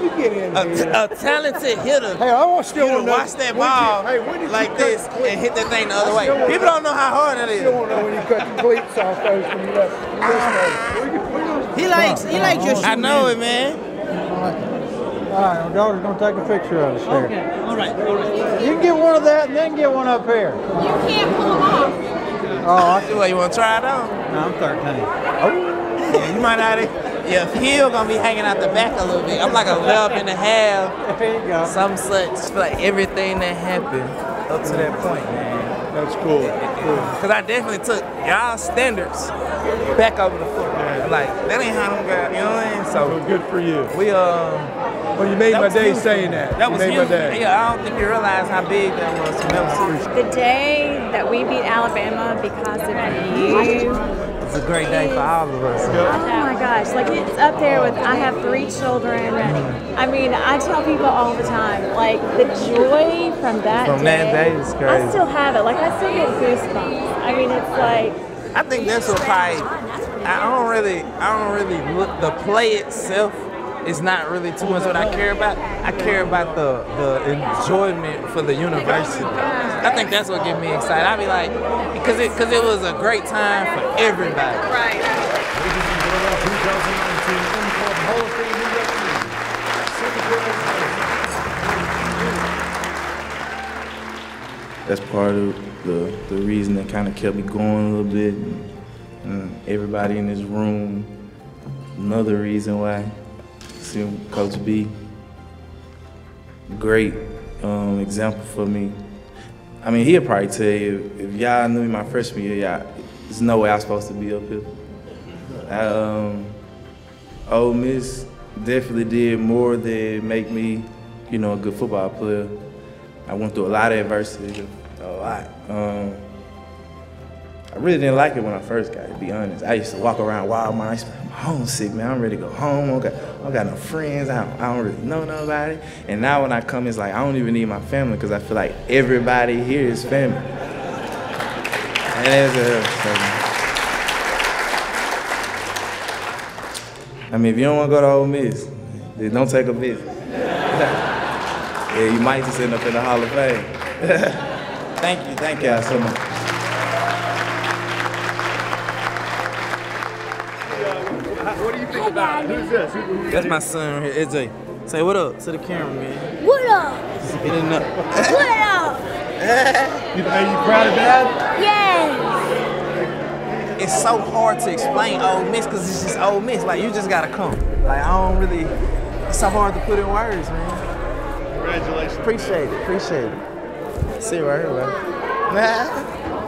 You get in here. A, a talented hitter. Hey, I want still you want to to know. watch that ball you- hey, when did like cut this the and hit that thing the other way. People know. don't know how hard that I is. still want to know when you cut the cleats off those when you left. He likes he likes your shoes. I know it, man. All right, my daughter's gonna take a picture of us here. Okay, all right, all right. You can get one of that and then get one up here. You can't pull them off. Oh, I, What, you want to try it on? no, I'm 13. Yeah, you might not. Your heel gonna be hanging out the back a little bit. I'm like a left and a half. There you go. Some such. Just feel like everything that happened up to that point, man. That's cool. Cool. Cause I definitely took y'all standards back over the football. Like that ain't how them guys, you know what I mean? So So good for you. we um. Well, you made that my day huge. saying that. That You was made huge. my day. Yeah, I don't think you realize how big that was. That was huge. The day that we beat Alabama because of you. It's a great day for all of us. Oh my gosh, like it's up there with I have three children. I mean, I tell people all the time, like the joy from that From day. that day is crazy. I still have it. Like I still get goosebumps. I mean, it's like I think that's what probably. I don't really, I don't really look. The play itself is not really too much what I care about. I care about the the enjoyment for the university. I think that's what get me excited. I be like, because it because it was a great time for everybody. right. Ladies and gentlemen, 2019 Club Hall of Fame inductee, that's part of the, the reason that kind of kept me going a little bit. And, and everybody in this room, another reason why. See Coach B, great um, example for me. I mean, he'll probably tell you, if y'all knew me my freshman year, y'all, there's no way I was supposed to be up here. Um, Ole Miss definitely did more than make me, you know, a good football player. I went through a lot of adversity, a lot. Um, I really didn't like it when I first got it, to be honest. I used to walk around to be I'm homesick, man. I'm ready to go home. I don't got, I don't got no friends. I don't, I don't really know nobody. And now when I come, it's like I don't even need my family because I feel like everybody here is family. And it's a, I mean, if you don't want to go to Ole Miss, then don't take a visit. yeah, you might just end up in the Hall of Fame. thank you, thank y'all so much. What do you think about it? Who's this? Who- who- That's my son right here, AJ. Say what up to the camera, man. What up? Get in up. What up? You, are you proud of that? Yes. It's so hard to explain Ole Miss because it's just Ole Miss. Like you just gotta come. Like I don't really. It's so hard to put in words, man. Congratulations. Appreciate it. Appreciate it. See you right here, man.